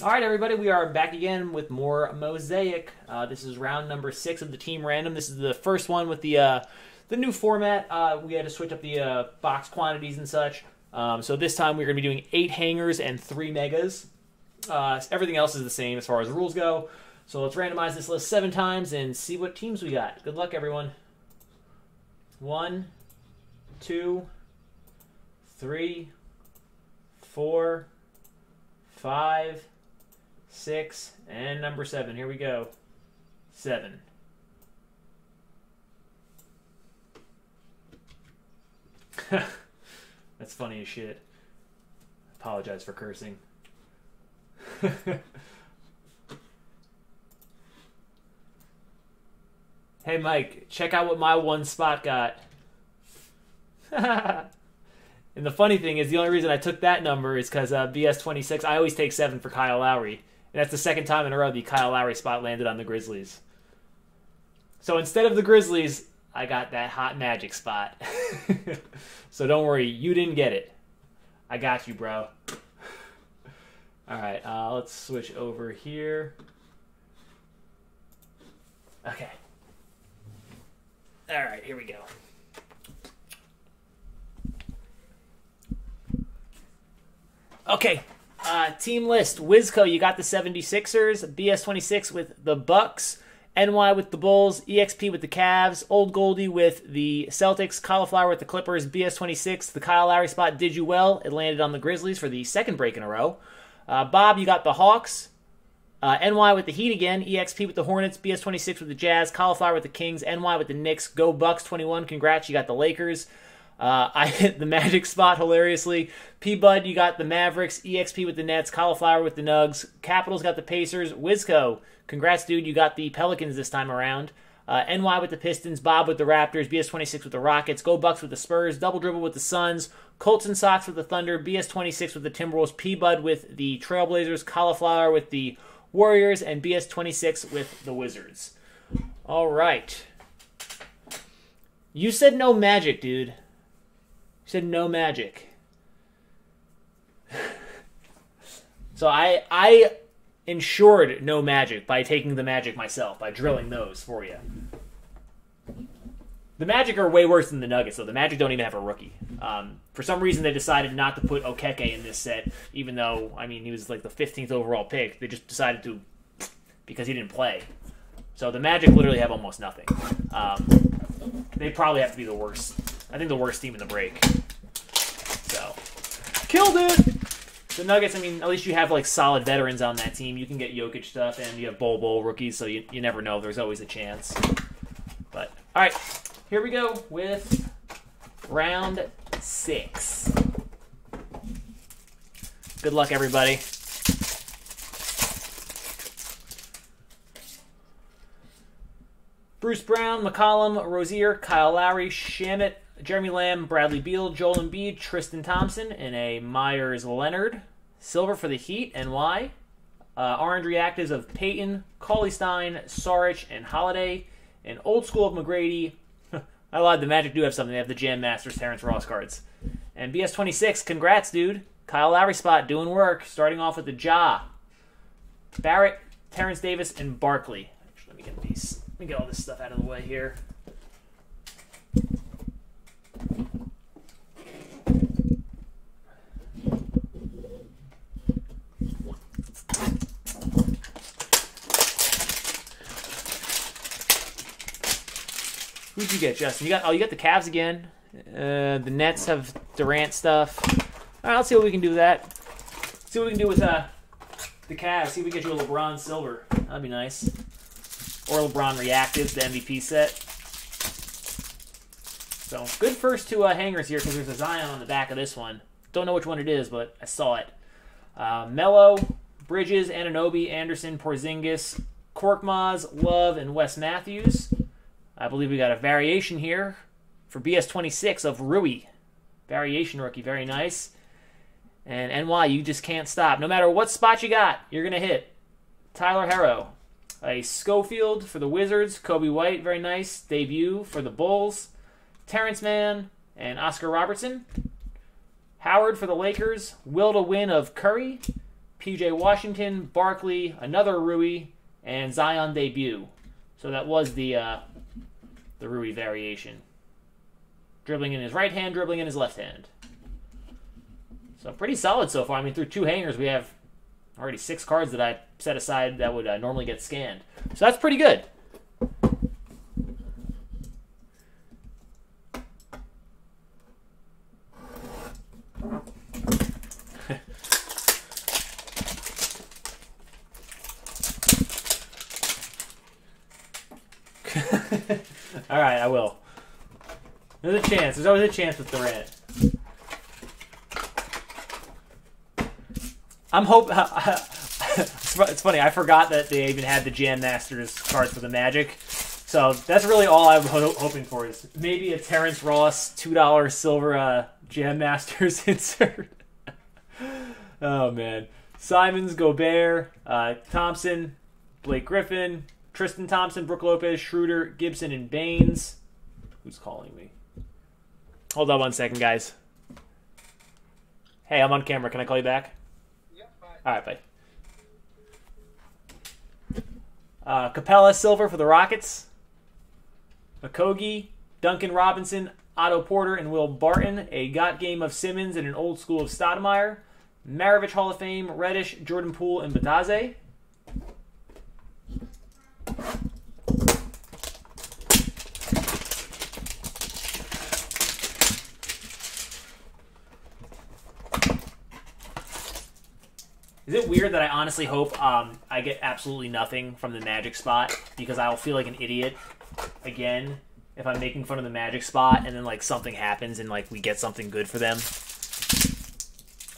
All right, everybody, we are back again with more Mosaic. Uh, this is round number six of the team random. This is the first one with the uh, the new format. Uh, we had to switch up the uh, box quantities and such. Um, so this time we're going to be doing eight hangers and three megas. Uh, everything else is the same as far as rules go. So let's randomize this list seven times and see what teams we got. Good luck, everyone. One, two, three, four, five, six, and number seven. Here we go. Seven. That's funny as shit. Apologize for cursing. hey Mike, check out what my one spot got. and the funny thing is, the only reason I took that number is because uh, BS26. I always take seven for Kyle Lowry, and that's the second time in a row the Kyle Lowry spot landed on the Grizzlies. So instead of the Grizzlies, I got that hot magic spot. so don't worry, you didn't get it. I got you, bro. All right, uh, let's switch over here. Okay. All right, here we go. Okay, uh, team list. Wizco, you got the 76ers. BS26 with the Bucks. NY with the Bulls. EXP with the Cavs. Old Goldie with the Celtics. Cauliflower with the Clippers. BS26. The Kyle Lowry spot did you well. It landed on the Grizzlies for the second break in a row. Uh, Bob, you got the Hawks. Uh, NY with the Heat again. EXP with the Hornets. BS26 with the Jazz. Cauliflower with the Kings. NY with the Knicks. Go Bucks 21. Congrats, you got the Lakers. Uh, I hit the Magic spot hilariously. P Bud, you got the Mavericks. EXP with the Nets. Cauliflower with the Nugs. Capitals got the Pacers. Wizco, congrats, dude. You got the Pelicans this time around. Uh, NY with the Pistons. Bob with the Raptors. BS26 with the Rockets. Go Bucks with the Spurs. Double dribble with the Suns. Colts and Sox with the Thunder. BS26 with the Timberwolves. P Bud with the Trailblazers. Cauliflower with the Warriors. And BS26 with the Wizards. All right. You said no magic, dude. You said no magic. so I I ensured no magic by taking the magic myself, by drilling those for you. The Magic are way worse than the Nuggets, though. The Magic don't even have a rookie. Um, for some reason, they decided not to put Okeke in this set, even though, I mean, he was like the 15th overall pick. They just decided to, because he didn't play. So the Magic literally have almost nothing. Um, they probably have to be the worst I think the worst team in the break. So, killed it. The Nuggets. I mean, at least you have like solid veterans on that team. You can get Jokic stuff, and you have Bol Bol rookies, so you, you never know. There's always a chance. But all right, here we go with round six. Good luck, everybody. Bruce Brown, McCollum, Rozier, Kyle Lowry, Shamet, Jeremy Lamb, Bradley Beal, Joel Embiid, Tristan Thompson, and a Meyers Leonard. Silver for the Heat, NY. Uh, orange reactives of Payton, Cauley Stein, Saric, and Holiday. And old school of McGrady. I lied, the Magic do have something. They have the Jam Masters Terrence Ross cards. And BS26, congrats, dude. Kyle Lowry spot doing work, starting off with the jaw. Barrett, Terrence Davis, and Barkley. Actually, let me get these. Let me get all this stuff out of the way here. Who'd you get, Justin? You got oh, you got the Cavs again. Uh, the Nets have Durant stuff. All right, let's see what we can do with that. see what we can do with uh, the Cavs. See if we can get you a LeBron silver. That'd be nice. Or LeBron reactives, the MVP set. So good first two uh, hangers here because there's a Zion on the back of this one. Don't know which one it is, but I saw it. Uh, Mello, Bridges, Anunoby, Anderson, Porzingis, Korkmaz, Love, and Wes Matthews. I believe we got a variation here for BS26 of Rui. Variation rookie, very nice. And NY, you just can't stop. No matter what spot you got, you're going to hit. Tyler Herro. A Schofield for the Wizards. Coby White, very nice. Debut for the Bulls. Terance Mann and Oscar Robertson. Howard for the Lakers. Will to win of Curry. PJ Washington, Barkley, another Rui, and Zion debut. So that was the uh, the Rui variation. Dribbling in his right hand, dribbling in his left hand. So pretty solid so far. I mean, through two hangers, we have already six cards that I set aside that would uh, normally get scanned. So that's pretty good. All right, I will. There's a chance. There's always a chance with Durant. I'm hope. it's funny. I forgot that they even had the Jam Masters cards for the Magic. So that's really all I'm ho- hoping for is maybe a Terrence Ross two dollar silver uh, Jam Masters insert. oh man, Simons, Gobert, uh, Thompson, Blake Griffin, Tristan Thompson, Brook Lopez, Schroeder, Gibson, and Baines. Who's calling me? Hold on one second, guys. Hey, I'm on camera. Can I call you back? Yep. All right, bye. Uh, Capela Silver for the Rockets. Okogie, Duncan Robinson, Otto Porter, and Will Barton. A got game of Simmons and an old school of Stoudemire. Maravich Hall of Fame, Reddish, Jordan Poole, and Bitadze. Is it weird that I honestly hope um, I get absolutely nothing from the magic spot because I'll feel like an idiot again if I'm making fun of the magic spot and then like something happens and like we get something good for them.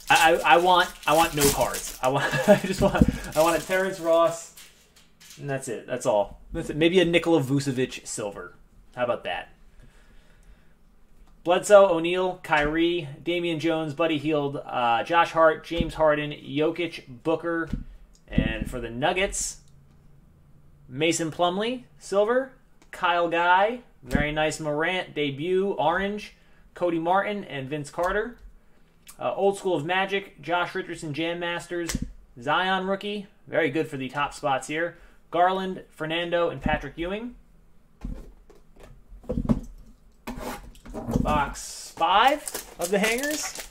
I, I, I want I want no cards. I want I just want I want a Terrence Ross and that's it. That's all. That's it. Maybe a Nikola Vucevic silver. How about that? Bledsoe, O'Neal, Kyrie, Damian Jones, Buddy Hield, uh, Josh Hart, James Harden, Jokic, Booker, and for the Nuggets, Mason Plumlee, silver, Kyle Guy, very nice Morant debut, orange, Cody Martin, and Vince Carter. Uh, old School of Magic, Josh Richardson, Jam Masters, Zion rookie, very good for the top spots here. Garland, Fernando, and Patrick Ewing. Box five of the hangers.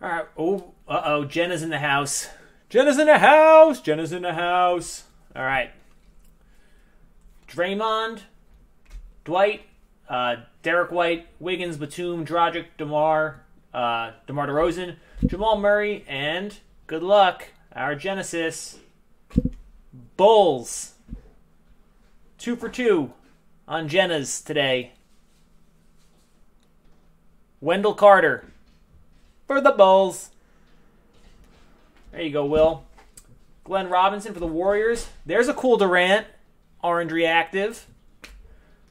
All right. Oh, uh oh. Jenna's in the house. Jenna's in the house. Jenna's in the house. All right. Draymond, Dwight, uh, Derrick White, Wiggins, Batum, Dragic, DeMar, uh, DeMar DeRozan, Jamal Murray, and good luck, our Genesis, Bulls. Two for two on Jenna's today. Wendell Carter for the Bulls. There you go, Will. Glenn Robinson for the Warriors. There's a cool Durant. Orange Reactive.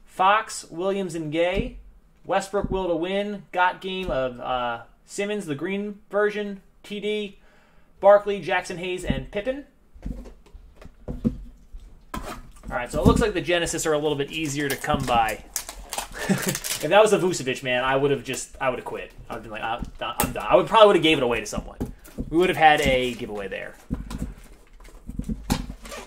Fox, Williams, and Gay. Westbrook will to win. Got game of uh, Simmons, the green version. TD. Barkley, Jaxson Hayes, and Pippen. All right, so it looks like the Genesis are a little bit easier to come by. if that was a Vucevic, man, I would have just, I would have quit. I would have been like, I'm done. I'm done. I would probably would have gave it away to someone. We would have had a giveaway there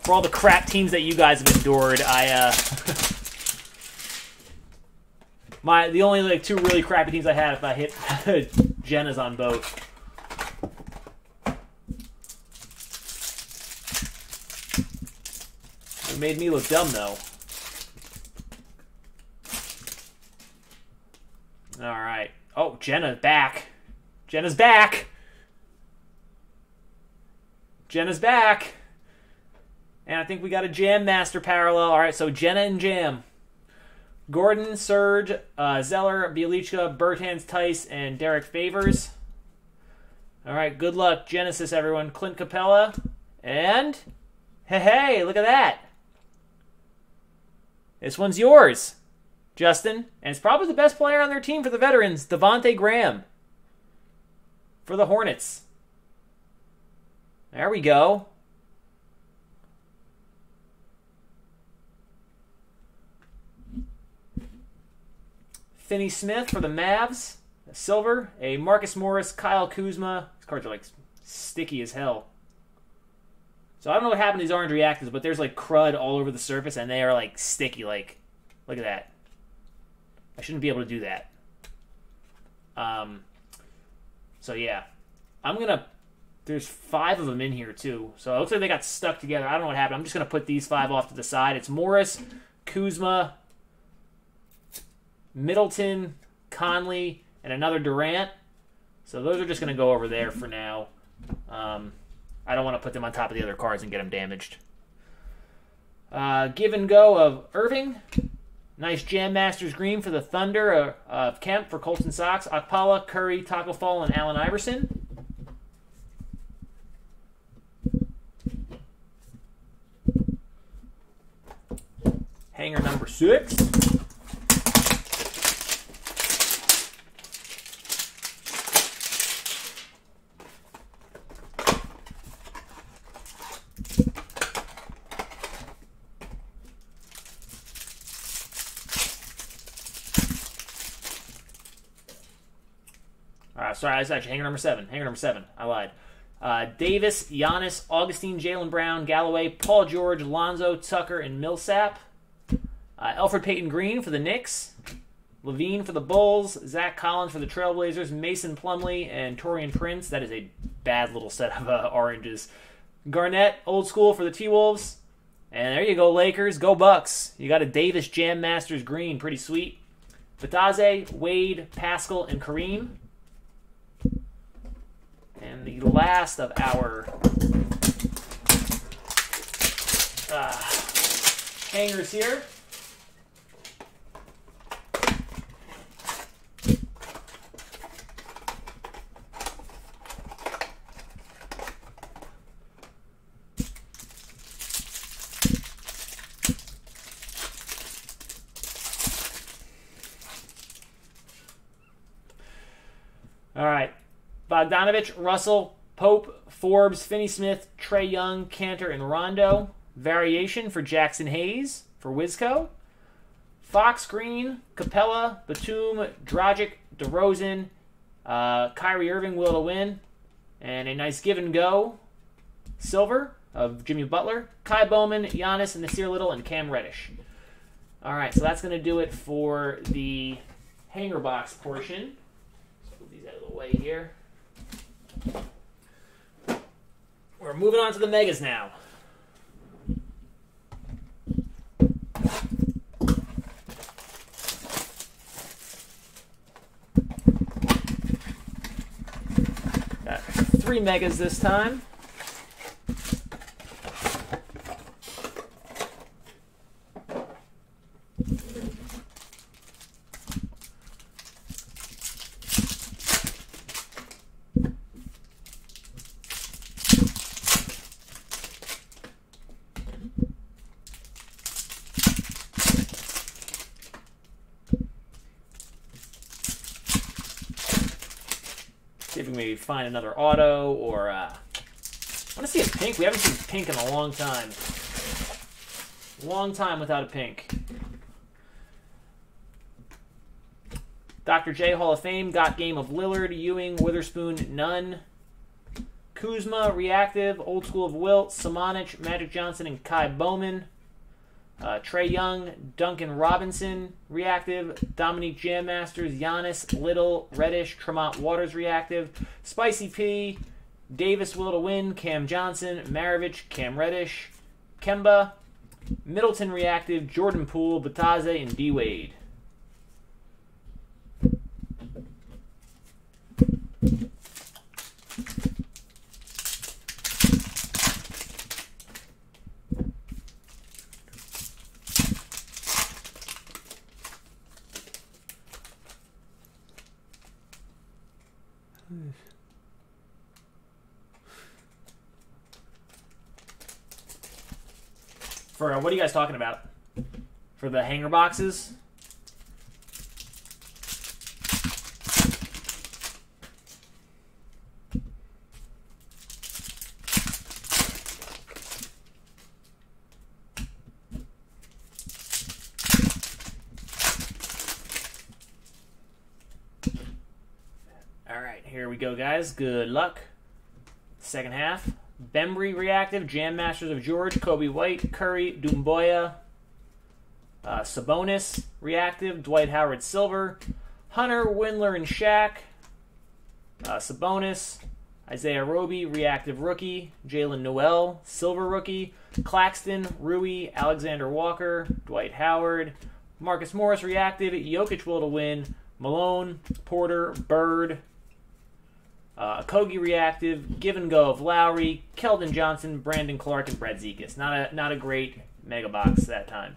for all the crap teams that you guys have endured, I uh my the only like two really crappy teams I had if I hit Jenna's on both. It made me look dumb though. All right. Oh, Jenna's back. Jenna's back. Jenna's back. And I think we got a Jam Master parallel. All right, so Jenna and Jam. Gordon, Serge, uh, Zeller, Bielichka, Bertans, Tice, and Derek Favors. All right, good luck, Genesis, everyone. Clint Capela, And, hey, hey, look at that. This one's yours. Justin. And it's probably the best player on their team for the veterans, Devonte Graham. For the Hornets. There we go. Finney Smith for the Mavs. Silver. A Marcus Morris, Kyle Kuzma. These cards are like sticky as hell. So I don't know what happened to these orange reactives, but there's like crud all over the surface, and they are like sticky. Like, look at that. I shouldn't be able to do that. Um. So yeah, I'm gonna. There's five of them in here too, so it looks like they got stuck together. I don't know what happened. I'm just gonna put these five off to the side. It's Morris, Kuzma, Middleton, Conley, and another Durant. So those are just gonna go over there for now. Um, I don't want to put them on top of the other cards and get them damaged. Uh, give and go of Irving. Nice Jam Masters green for the Thunder uh, of Kemp for Colton Sox. Okpala, Curry, Taco Fall, and Allen Iverson. Hanger number six. Sorry, that's actually hanger number seven. Hanger number seven. I lied. Uh, Davis, Giannis, Augustine, Jaylen Brown, Galloway, Paul George, Lonzo, Tucker, and Millsap. Uh, Elfrid Payton Green for the Knicks. Levine for the Bulls. Zach Collins for the Trailblazers. Mason Plumlee and Taurean Prince. That is a bad little set of uh, oranges. Garnett, old school for the T Wolves. And there you go, Lakers. Go Bucks. You got a Davis Jam Masters green. Pretty sweet. Bitadze, Wade, Pascal, and Kareem. And the last of our uh, hangers here. All right. Bogdanovich, Russell, Pope, Forbes, Finney Smith, Trae Young, Kanter, and Rondo. Variation for Jaxson Hayes for Wizco. Fox Green, Capela, Batum, Dragic, DeRozan, uh, Kyrie Irving will to win, and a nice give and go silver of Jimmy Butler, Ky Bowman, Giannis, and Nassir Little, and Cam Reddish. All right, so that's going to do it for the hanger box portion. Let's move these out of the way here. We're moving on to the megas now. Got three megas this time. Maybe find another auto or uh, I want to see a pink. We haven't seen pink in a long time. Long time without a pink. Dr. J Hall of Fame got game of Lillard, Ewing, Weatherspoon, none. Kuzma, Reactive, Old School of Wilt, Samanic, Magic Johnson, and Ky Bowman. Uh, Trae Young, Duncan Robinson, reactive. Dominique Jam Masters, Giannis, Little, Reddish, Tremont Waters, reactive. Spicy P, Davis will to win, Cam Johnson, Maravich, Cam Reddish, Kemba, Middleton reactive, Jordan Poole, Bitadze, and D Wade. guys talking about for the hanger boxes. All right, Here we go, guys. Good luck. Second half. Bembry reactive, Jam Masters of George, Coby White, Curry, Doumbouya, uh, Sabonis reactive, Dwight Howard Silver, Hunter, Windler, and Shaq, uh, Sabonis, Isaiah Roby, reactive rookie, Jaylen Nowell silver rookie, Claxton, Rui, Alexander Walker, Dwight Howard, Marcus Morris, reactive, Jokic will to win, Malone, Porter, Bird, uh, Kogi reactive, give and go of Lowry, Keldon Johnson, Brandon Clarke, and Brazdeikis. Not a not a great mega box that time.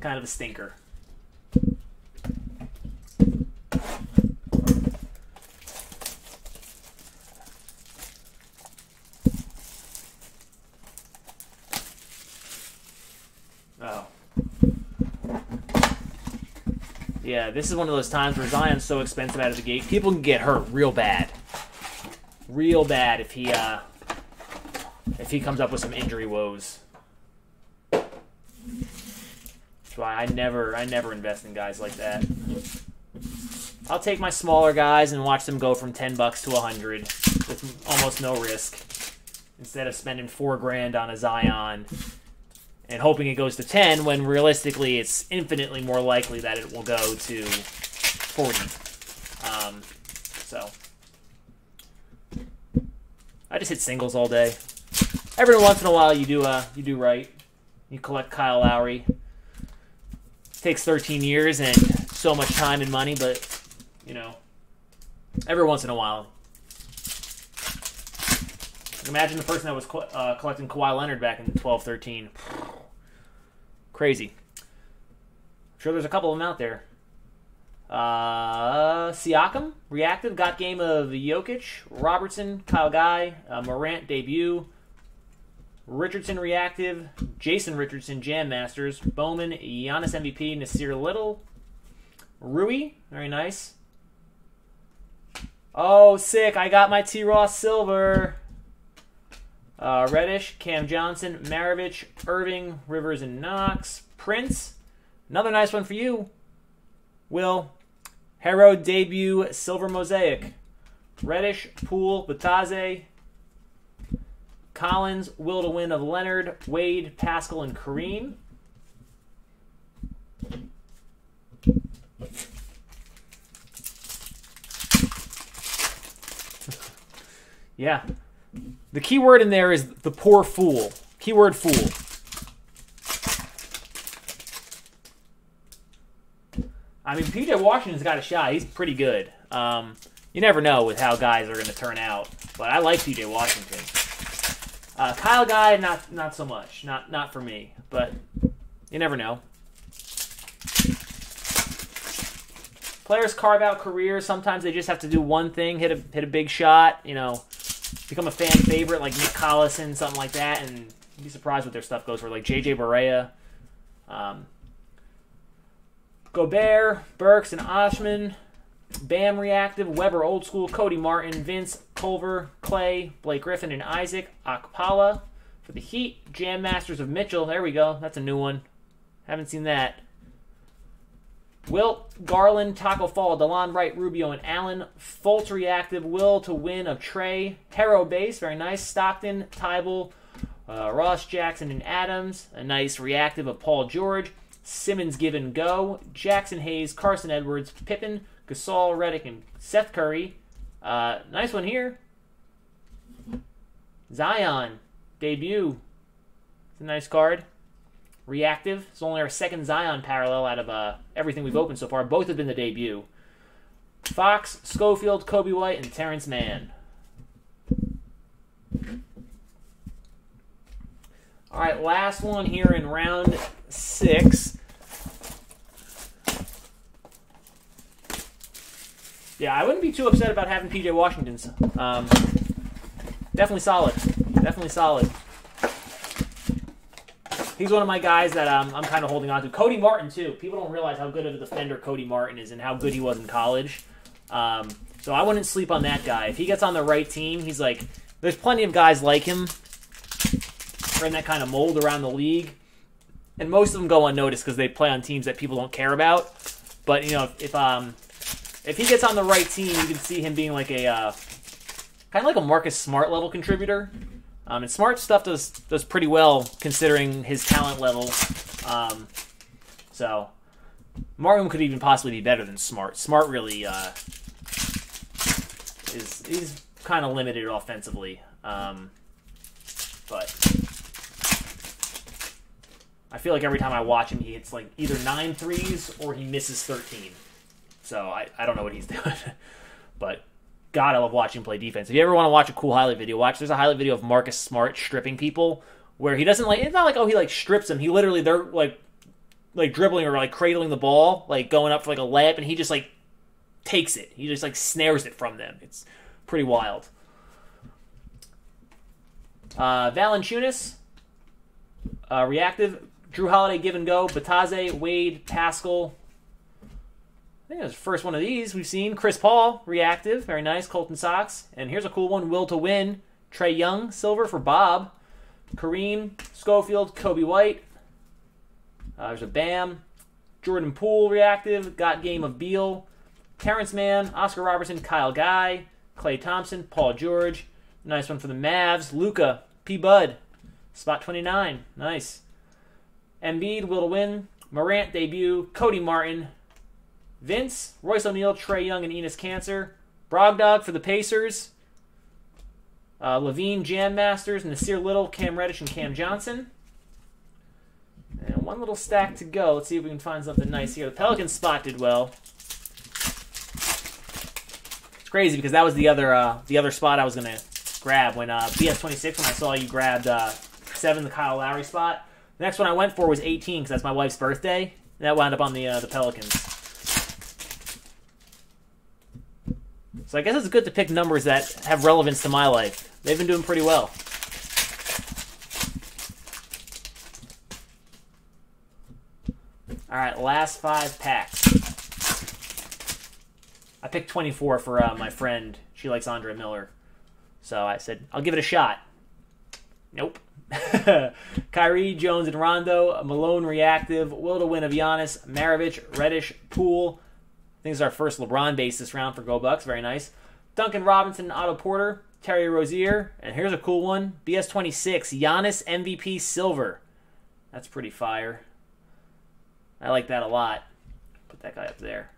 Kind of a stinker. Oh. Yeah, this is one of those times where Zion's so expensive out of the gate. People can get hurt real bad real bad if he uh, if he comes up with some injury woes. That's why I never I never invest in guys like that. I'll take my smaller guys and watch them go from ten bucks to hundred with almost no risk, instead of spending four grand on a Zion and hoping it goes to ten when realistically it's infinitely more likely that it will go to forty. Um, so. I just hit singles all day. Every once in a while, you do uh, you do right. You collect Kyle Lowry. Takes 13 years and so much time and money, but you know, every once in a while. Imagine the person that was uh, collecting Kawhi Leonard back in 12, 13. Crazy. I'm sure there's a couple of them out there. Uh, Siakam, reactive, got game of Jokic, Robertson, Kyle Guy, uh, Morant debut, Richardson reactive, Jason Richardson Jam Masters, Bowman, Giannis MVP, Nassir Little, Rui, very nice. Oh, sick! I got my T. Ross Silver. Uh, Reddish, Cam Johnson, Maravich, Irving, Rivers, and Knox. Prince, another nice one for you. Will. Herro debut Silver Mosaic. Reddish, Poole, Bitadze. Collins, Will to Win of Leonard, Wade, Pascal, and Kareem. yeah. The key word in there is the poor fool. Keyword fool. I mean, PJ Washington's got a shot. He's pretty good. Um, you never know with how guys are going to turn out, but I like PJ Washington. Uh, Kyle Guy, not not so much. Not not for me, but you never know. Players carve out careers. Sometimes they just have to do one thing, hit a hit a big shot. You know, become a fan favorite like Nick Collison, something like that, and be surprised what their stuff goes for. Like JJ Barea. Um, Gobert, Burks, and Osman. Bam reactive, Webber old school, Cody Martin, Vince, Culver, Klay, Blake Griffin, and Isaac. Okpala for the Heat. Jam Masters of Mitchell. There we go. That's a new one. Haven't seen that. Wilt, Garland, Taco Fall, DeLon Wright, Rubio, and Allen. Fultz reactive, Will to win of Trey. Herro base, very nice. Stockton, Thybulle, uh, Ross Jackson, and Adams. A nice reactive of Paul George. Simmons give and go, Jaxson Hayes, Carson Edwards, Pippen, Gasol, Redick, and Seth Curry. Uh, nice one here. Zion, debut. It's a nice card. Reactive. It's only our second Zion parallel out of uh, everything we've opened so far. Both have been the debut. Fox, Schofield, Coby White, and Terance Mann. All right, last one here in round six. Yeah, I wouldn't be too upset about having PJ Washington's. Um, definitely solid. Definitely solid. He's one of my guys that um, I'm kind of holding on to. Cody Martin, too. People don't realize how good of a defender Cody Martin is and how good he was in college. Um, so I wouldn't sleep on that guy. If he gets on the right team, he's like, there's plenty of guys like him in that kind of mold around the league and most of them go unnoticed because they play on teams that people don't care about. But you know, if, if um if he gets on the right team, you can see him being like a uh, kind of like a Marcus Smart level contributor. Um, and Smart stuff does does pretty well considering his talent level. Um, so Martin could even possibly be better than Smart. Smart really uh, is he's kind of limited offensively, um, but I feel like every time I watch him, he hits like either nine threes or he misses thirteen. So I, I don't know what he's doing, but God, I love watching him play defense. If you ever want to watch a cool highlight video, watch. There's a highlight video of Marcus Smart stripping people where he doesn't like. It's not like oh he like strips them. He literally they're like like dribbling or like cradling the ball, like going up for like a layup, and he just like takes it. He just like snares it from them. It's pretty wild. Uh, Valanciunas, uh, reactive. Jrue Holiday, give and go. Bitadze, Wade, Pascal, I think it was the first one of these we've seen. Chris Paul, reactive, very nice. Colton Sox, and here's a cool one. Will to win. Trae Young, silver for Bob. Kareem, Schofield, Coby White. Uh, there's a Bam. Jordan Poole, reactive. Got game of Beal. Terance Mann, Oscar Robertson, Kyle Guy, Klay Thompson, Paul George. Nice one for the Mavs. Luka, P. Bud, spot 29. Nice. Embiid, will win. Morant debut. Cody Martin, Vince, Royce O'Neal, Trae Young, and Enes Kanter. Brogdon for the Pacers. Uh, LaVine, Jam Masters, Nassir Little, Cam Reddish, and Cam Johnson. And one little stack to go. Let's see if we can find something nice here. The Pelicans spot did well. It's crazy because that was the other uh, the other spot I was gonna grab when uh, BS26 when I saw you grabbed uh, seven the Kyle Lowry spot. The next one I went for was 18 because that's my wife's birthday. That wound up on the uh, the Pelicans. So I guess it's good to pick numbers that have relevance to my life. They've been doing pretty well. All right, last five packs. I picked 24 for uh, my friend. She likes Andre Miller. So I said, I'll give it a shot. Nope. Kyrie, Jones, and Rondo. Malone reactive. Will to win of Giannis. Maravich, Reddish, Poole, think this is our first LeBron base this round for Go Bucks. Very nice. Duncan Robinson, Otto Porter, Terry Rozier, and here's a cool one: BS26, Giannis MVP Silver. That's pretty fire. I like that a lot. Put that guy up there.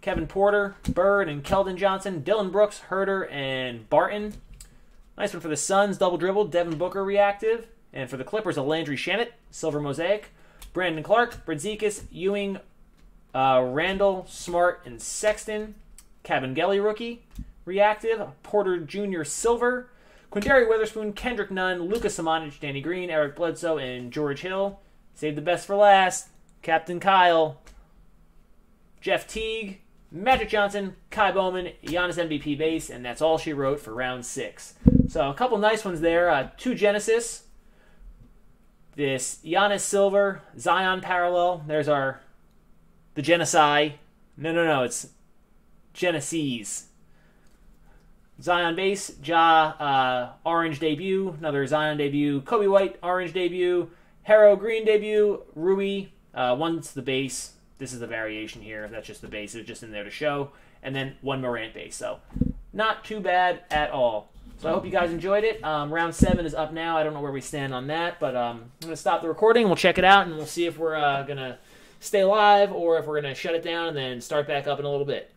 Kevin Porter, Bird, and Keldon Johnson, Dillon Brooks, Herder, and Barton. Nice one for the Suns, double dribble, Devin Booker reactive. And for the Clippers, a Landry Shamet, silver mosaic. Brandon Clarke, Brazdeikis, Ewing, uh, Randle, Smart, and Sexton. Kabengele rookie. Reactive. Porter Jr. Silver. Quinndary Weatherspoon, Kendrick Nunn, Lucas Samanic, Danny Green, Eric Bledsoe, and George Hill. Save the best for last. Captain Kyle. Jeff Teague. Magic Johnson, Ky Bowman, Giannis MVP base, and that's all she wrote for round six. So a couple nice ones there. Uh, two Genesis. This Giannis Silver, Zion parallel. There's our the genocide. No, no, no. It's Genesis. Zion base, Ja uh, orange debut, another Zion debut, Coby White orange debut, Herro green debut, Rui. Uh, one's the base. This is the variation here. That's just the base. It's just in there to show, and then one Morant base. So not too bad at all. So I hope you guys enjoyed it. Um, round seven is up now. I don't know where we stand on that, but um, I'm gonna stop the recording. We'll check it out, and we'll see if we're uh, gonna stay live or if we're going to shut it down and then start back up in a little bit.